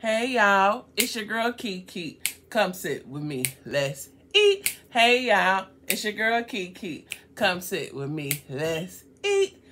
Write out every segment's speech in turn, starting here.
Hey y'all, it's your girl Kee-Kee. Come sit with me. Let's eat. Hey y'all, it's your girl Kee-Kee. Come sit with me. Let's eat.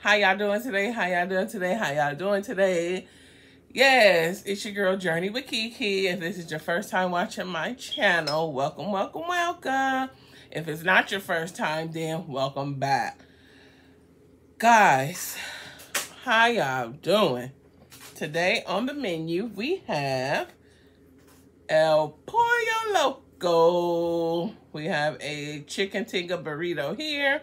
How y'all doing today? How y'all doing today? How y'all doing today? Yes, it's your girl Journey with Kee-Kee. If this is your first time watching my channel, welcome, welcome, welcome. If it's not your first time, then welcome back. Guys, how y'all doing? Today on the menu, we have El Pollo Loco. We have a chicken tinga burrito here.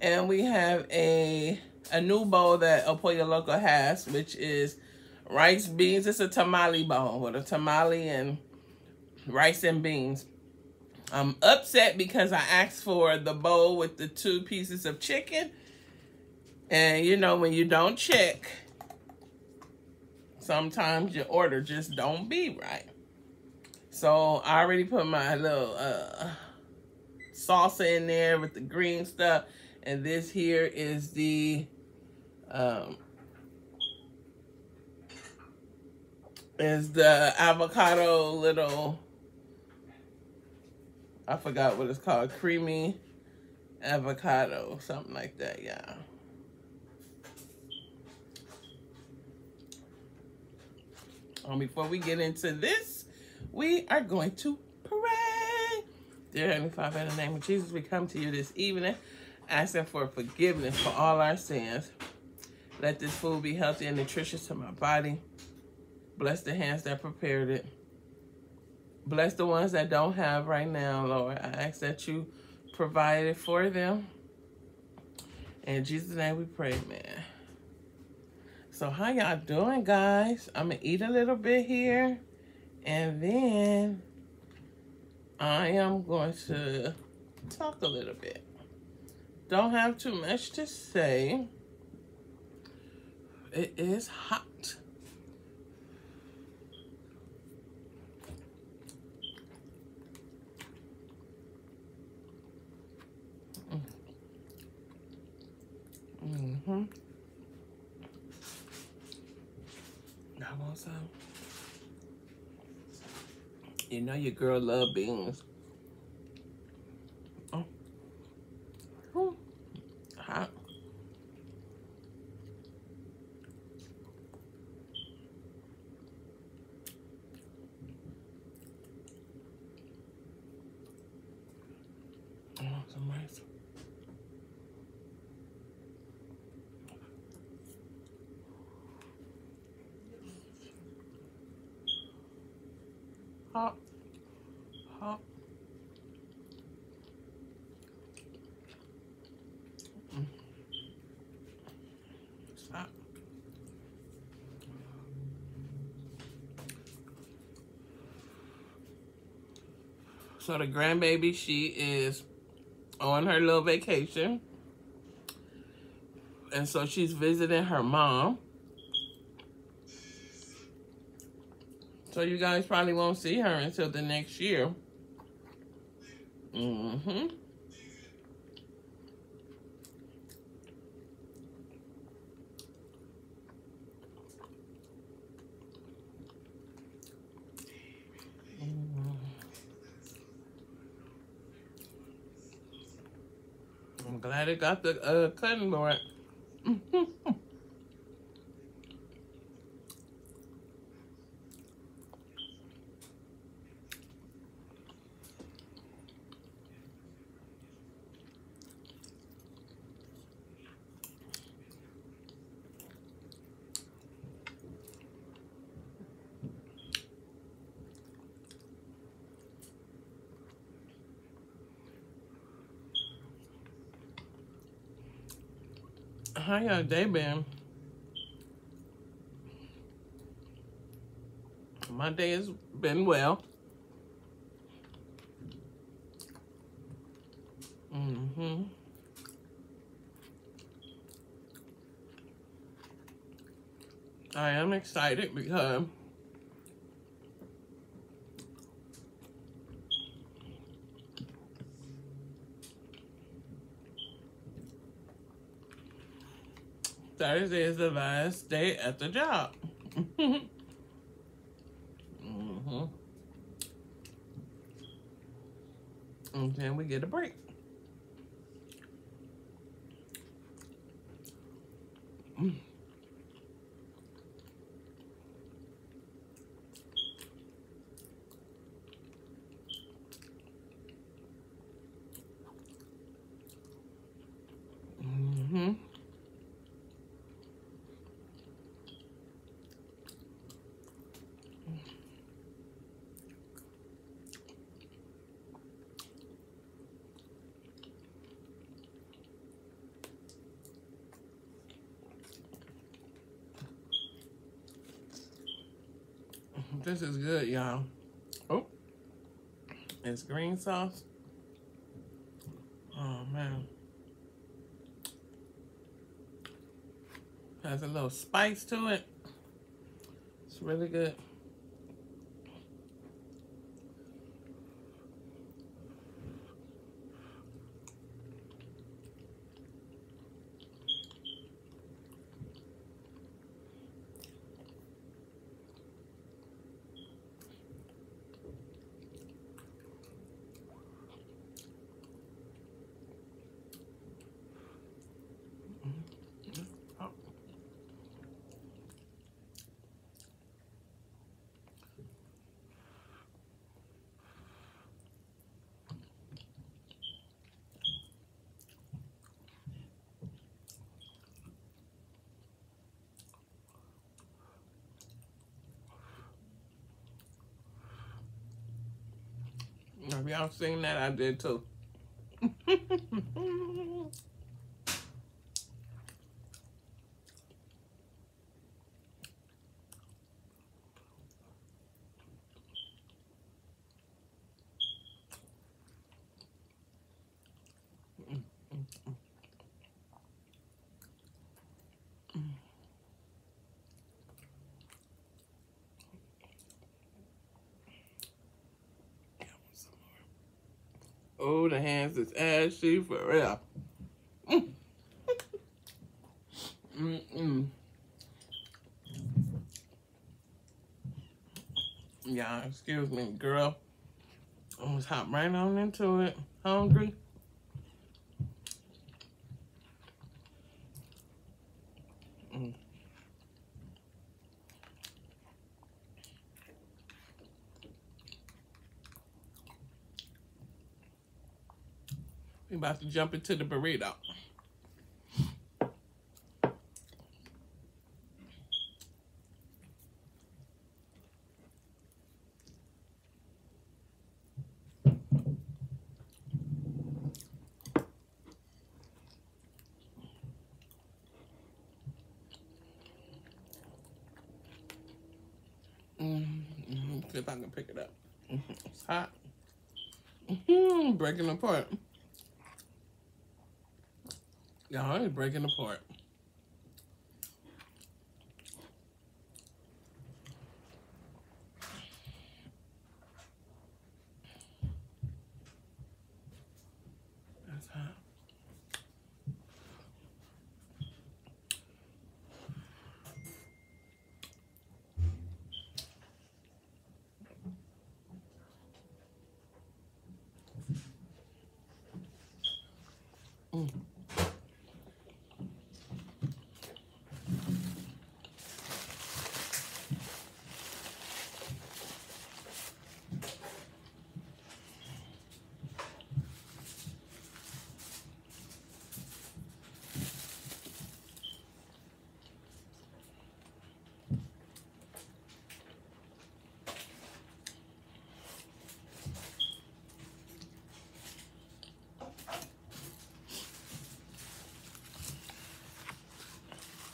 And we have a, a new bowl that El Pollo Loco has, which is rice beans. It's a tamale bowl with a tamale and rice and beans. I'm upset because I asked for the bowl with the two pieces of chicken. And you know, when you don't check, sometimes your order just don't be right. So I already put my little uh, salsa in there with the green stuff. And this here is the um, is the avocado little I forgot what it's called, creamy avocado, something like that, yeah. Before we get into this, we are going to pray. Dear Heavenly Father, in the name of Jesus, we come to you this evening asking for forgiveness for all our sins. Let this food be healthy and nutritious to my body. Bless the hands that prepared it. Bless the ones that don't have right now, Lord. I ask that you provide it for them. In Jesus' name we pray, man. So how y'all doing, guys? I'm going to eat a little bit here. And then I am going to talk a little bit. Don't have too much to say. It is hot. Mm-hmm. Some. You know your girl love beans. Oh. Ooh. Hot. I want some rice. Hot. Hot. Mm. It's hot. So the grandbaby, she is on her little vacation. And so she's visiting her mom. So you guys probably won't see her until the next year. Mm-hmm. I'm glad it got the uh, cutting board. How y'all day been? My day has been well. Mm-hmm. I am excited because Thursday is the last day at the job. Mm-hmm. And then we get a break. Mm. Mm-hmm. This is good, y'all. Oh, it's green sauce. Oh, man. Has a little spice to it. It's really good. If y'all seen that, I did too. Oh, the hands is ashy for real. Mm. Mm-mm. Yeah, excuse me, girl. I was hop right on into it. Hungry. About to jump into the burrito. Mm-hmm. If I can pick it up. It's hot. Mm-hmm. Breaking apart. Y'all, it's breaking apart. That's hot. Mm.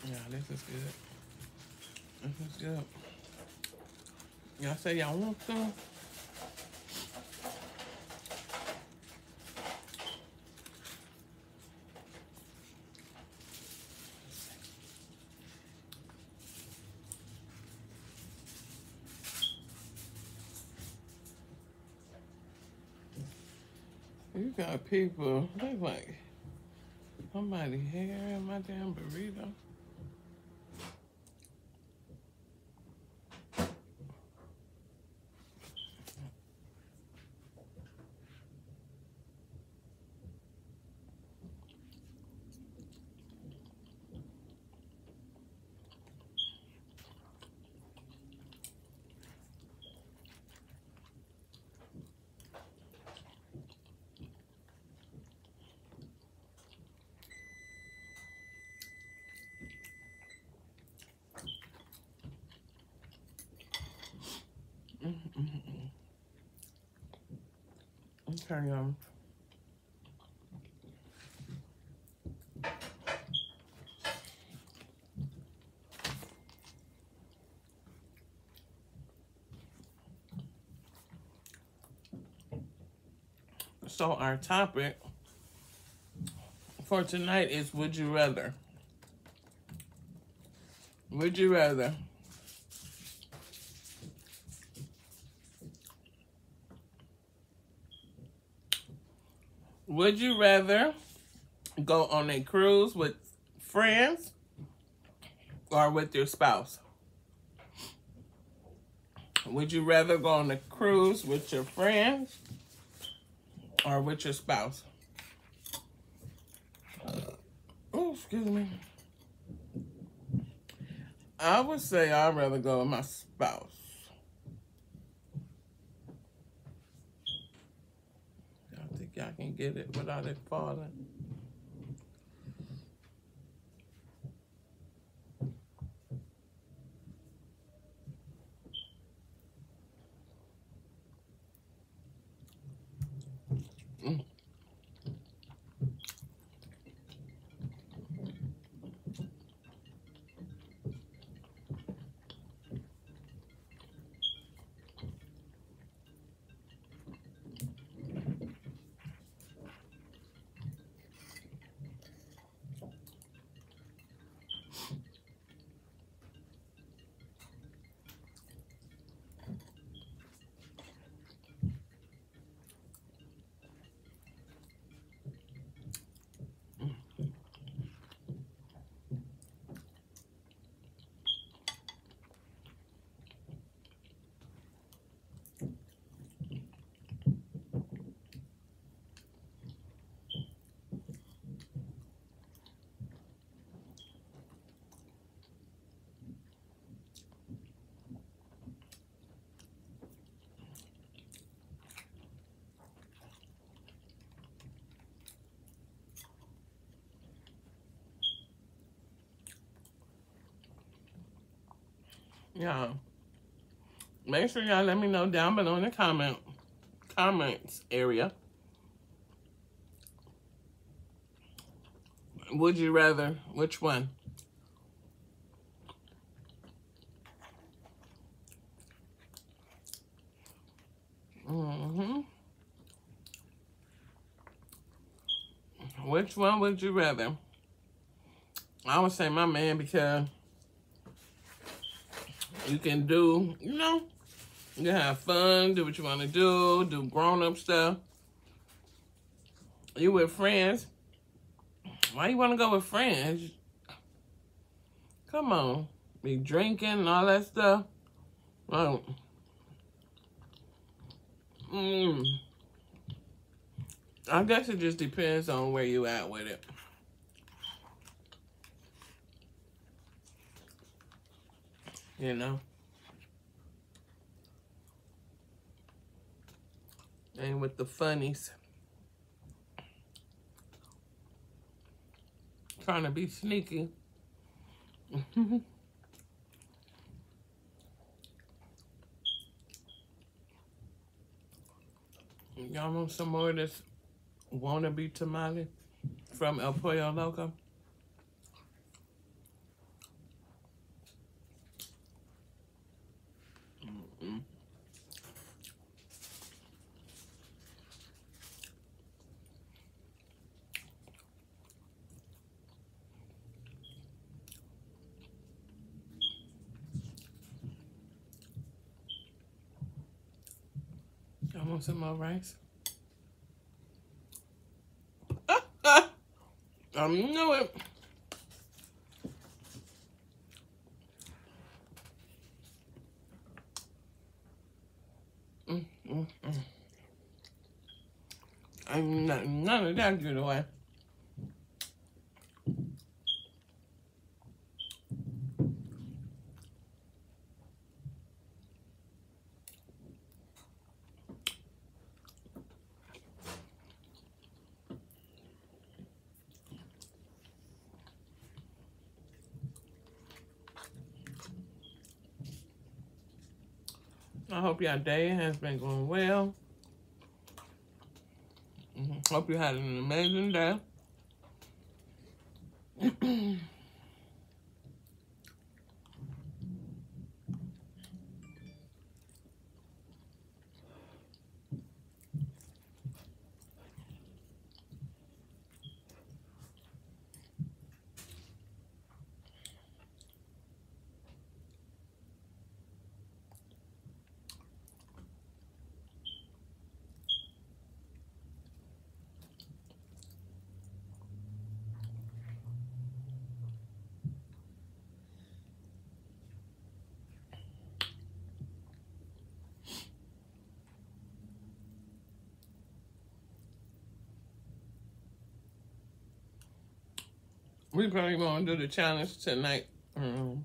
Yeah, this is good. This is good. Y'all say y'all want some? You got people, they like, somebody here in my damn burrito. Okay, um. So our topic for tonight is would you rather? Would you rather Would you rather go on a cruise with friends or with your spouse? Would you rather go on a cruise with your friends or with your spouse? Oh, excuse me. I would say I'd rather go with my spouse. I can get it without it falling. Yeah. Make sure y'all let me know down below in the comment comments area. Would you rather which one? Mm-hmm. Which one would you rather? I would say my man because you can do, you know, you can have fun, do what you want to do, do grown-up stuff. You with friends. Why you want to go with friends? Come on. Be drinking and all that stuff. Well, mm, I guess it just depends on where you at with it. You know. And with the funnies. Trying to be sneaky. Y'all want some more of this wannabe tamale from El Pollo Loco? I want some more rice. I knew it. Mm, mm, mm. I'm not, none of that good away. I hope your day has been going well. Mm-hmm. Hope you had an amazing day. We probably gonna do the challenge tonight. Mm.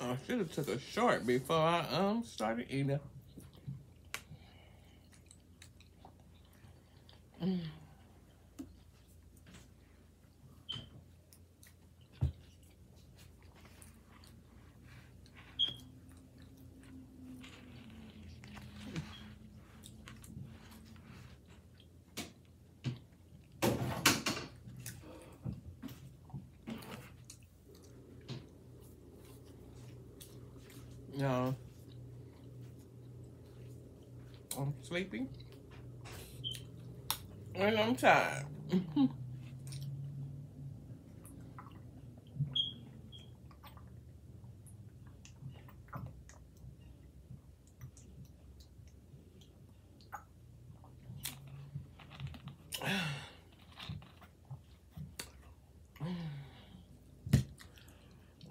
I should have took a short before I um started eating. No. I'm sleepy. And I'm tired.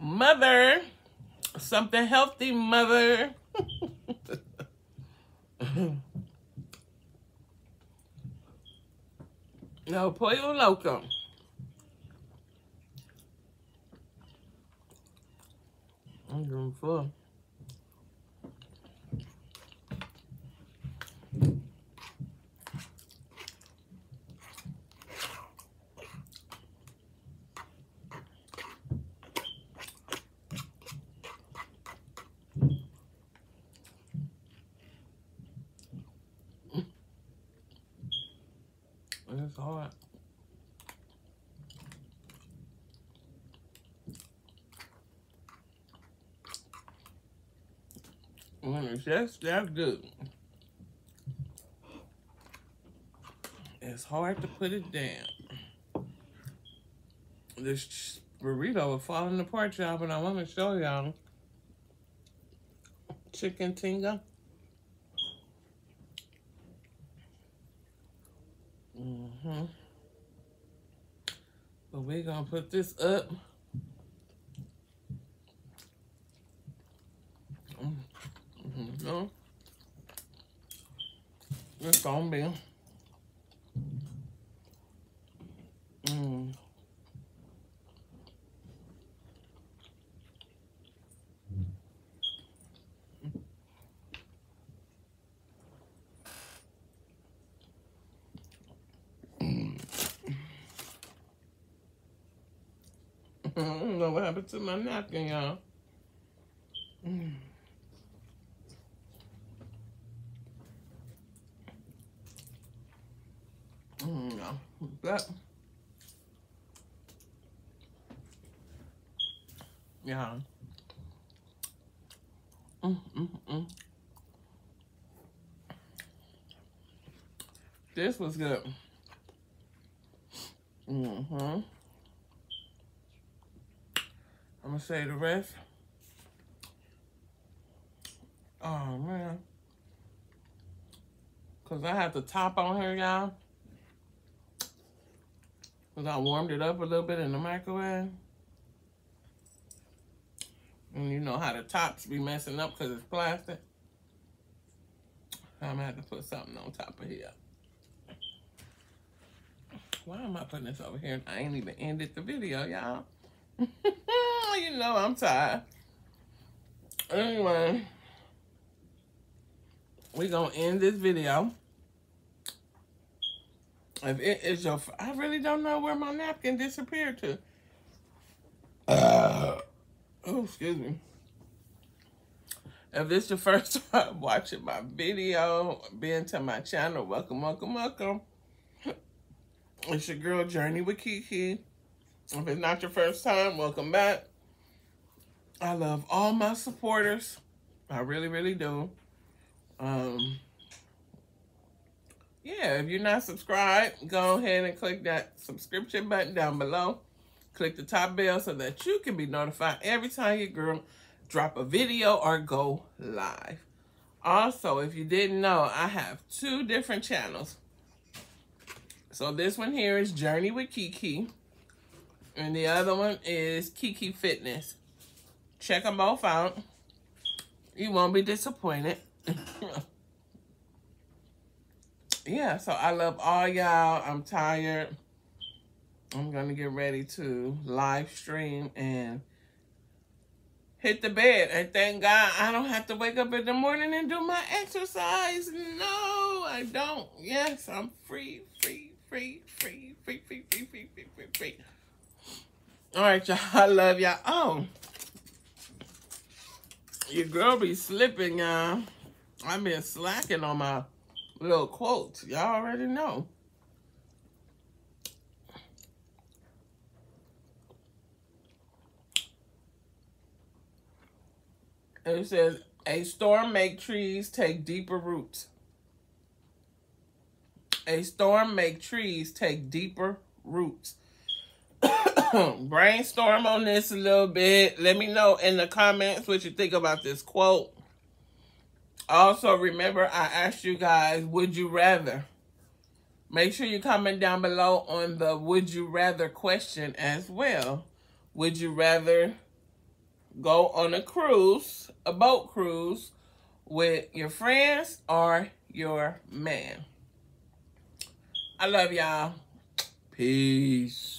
Mother something healthy, mother. no, pollo loco. I'm getting full. It's hard. It's just that good, it's hard to put it down. This burrito is falling apart, y'all, but I want to show y'all chicken tinga. Mm-hmm. But we're gonna put this up. Mm-hmm. It's gonna be. Mm. I don't know what happened to my napkin, y'all. Mm. Mm, no. But, yeah. Mm, mm, mm. This was good. Mm-hmm. I'm gonna say the rest. Oh man. Because I have the top on here, y'all. Because I warmed it up a little bit in the microwave. And you know how the tops be messing up because it's plastic. I'm going to have to put something on top of here. Why am I putting this over here? I ain't even ended the video, y'all. you know I'm tired. Anyway, we gonna end this video. If it is your, I really don't know where my napkin disappeared to. Uh, oh, excuse me. If this is your first time watching my video, being to my channel, welcome, welcome, welcome. It's your girl, Journey with Kee-Kee. If it's not your first time, welcome back. I love all my supporters. I really, really do. Um, yeah, if you're not subscribed, go ahead and click that subscription button down below. Click the top bell so that you can be notified every time your girl drop a video or go live. Also, if you didn't know, I have two different channels. So this one here is Journey with Kee-Kee. And the other one is Kee-Kee Fitness. Check them both out. You won't be disappointed. yeah, so I love all y'all. I'm tired. I'm going to get ready to live stream and hit the bed. And thank God I don't have to wake up in the morning and do my exercise. No, I don't. Yes, I'm free, free, free, free, free, free, free, free, free, free, free. All right, y'all. I love y'all. Oh. Your girl be slipping, y'all. I've been slacking on my little quotes. Y'all already know. it says, a storm make trees take deeper roots. A storm make trees take deeper roots. brainstorm on this a little bit. Let me know in the comments what you think about this quote. Also, remember I asked you guys, would you rather? Make sure you comment down below on the would you rather question as well. Would you rather go on a cruise, a boat cruise, with your friends or your man? I love y'all. Peace.